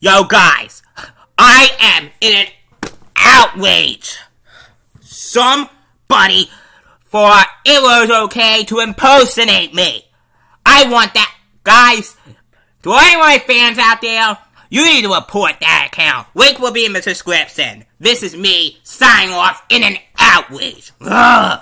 Yo, guys, I am in an outrage. Somebody for it was okay to impersonate me. I want that, guys. To any my fans out there, you need to report that account. Link will be in the description. This is me signing off in an outrage. Ugh.